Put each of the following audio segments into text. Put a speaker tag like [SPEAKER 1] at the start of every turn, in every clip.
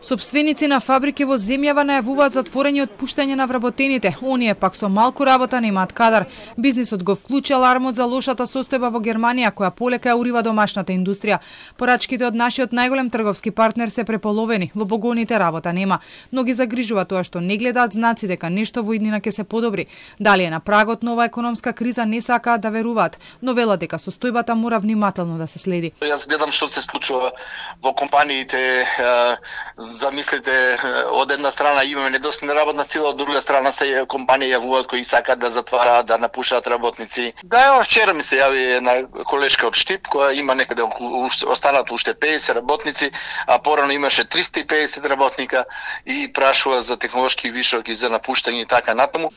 [SPEAKER 1] Собственици на фабрики во земјава најавуваат затворење од пуштање на вработените. Оние пак со малку работа немаат кадар. Бизнисот го вклучи алармот за лошата состојба во Германија, која полека ја урива домашната индустрија. Порачките од нашиот најголем трговски партнер се преполовени, во погоните работа нема. Многи загрижува тоа што не гледаат знаци дека нешто во иднина ќе се подобри. Дали е на прагот нова економска криза не сакаат да веруваат, но велат дека состојбата мора внимателно да се следи.
[SPEAKER 2] Јас гледам што се случува во компаниите замислите од една страна имаме недостатна работна сила, од друга страна се компанија јавуваат кои сакаат да затвараат, да напушаат работници. Да, ево вчера ми се јави една колешка од Штип која има некаде останат уште 50 работници, а порано имаше 350 работника и прашува за технолошки вишок и за напуштање и така натаму.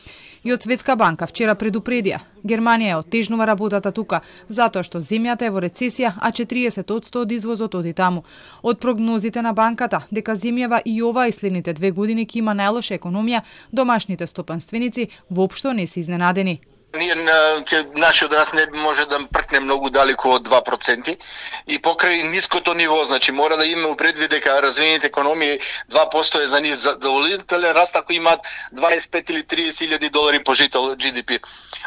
[SPEAKER 1] И од Светска банка вчера предупредија, Германија е отежнува работата тука, затоа што земјата е во рецесија, а 40% од извозот оди таму. Од прогнозите на банката, дека земјава и ова и следните две години ќе има најлоша економија, домашните стопанственици воопшто не се изненадени.
[SPEAKER 2] Ние ќе нашиот раст не може да пркне многу далеку од 2% и покрај ниското ниво, значи мора да имаме предвид дека развиените економии 2% е за нив задоволителен раст ако имаат 25 или 30 илјади долари по жител GDP.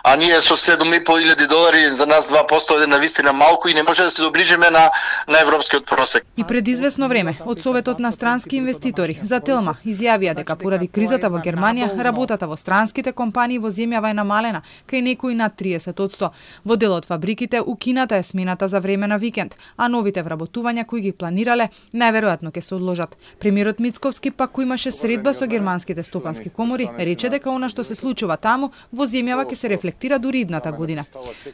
[SPEAKER 2] А ние со 7.500 долари за нас 2% е на вистина малку и не може да се доближиме на на европскиот просек.
[SPEAKER 1] И пред известно време од Советот на странски инвеститори за Телма изјавија дека поради кризата во Германија работата во странските компании во земјава е намалена, кај некои над 30%. Во дел од фабриките укината е смената за време на викенд, а новите вработувања кои ги планирале најверојатно ќе се одложат. Премиерот Мицковски пак кој имаше средба со германските стопански комори, рече дека она што се случува таму во земјава ќе се рефлектира дури идната година.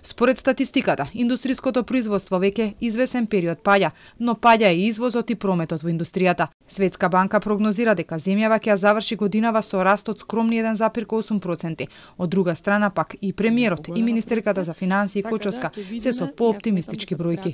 [SPEAKER 1] Според статистиката, индустриското производство веќе извесен период паѓа, но паѓа и извозот и прометот во индустријата. Светска банка прогнозира дека земјава ќе заврши годинава со раст од скромни 1,8%. Од друга страна пак и премиерот и министерката за финансии Кочовска се со пооптимистички бројки.